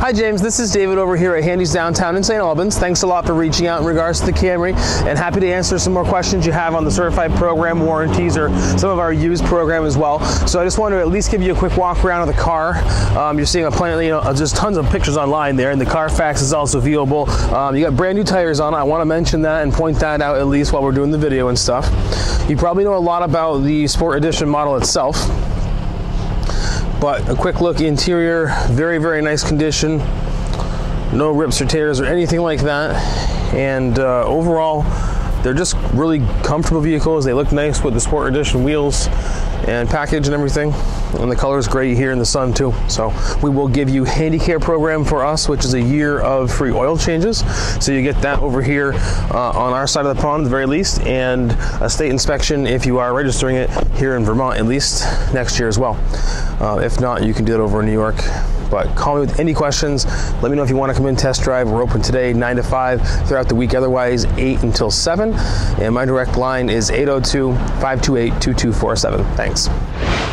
Hi, James. This is David over here at Handy's Downtown in St. Albans. Thanks a lot for reaching out in regards to the Camry, and happy to answer some more questions you have on the certified program warranties or some of our used program as well. So I just want to at least give you a quick walk around of the car. Um, you're seeing a plenty, you know, just tons of pictures online there, and the Carfax is also viewable. Um, you got brand new tires on. It. I want to mention that and point that out at least while we're doing the video and stuff. You probably know a lot about the Sport Edition model itself but a quick look interior very very nice condition. No rips or tears or anything like that. And uh, overall they're just really comfortable vehicles. They look nice with the sport edition wheels and package and everything. And the color is great here in the sun too. So we will give you handicare program for us which is a year of free oil changes. So you get that over here uh, on our side of the pond at the very least and a state inspection if you are registering it here in vermont at least next year as well. Uh, if not you can do it over in new york but call me with any questions. Let me know if you want to come in test drive. We're open today, 9 to 5, throughout the week, otherwise 8 until 7. And my direct line is 802 528 2247. Thanks.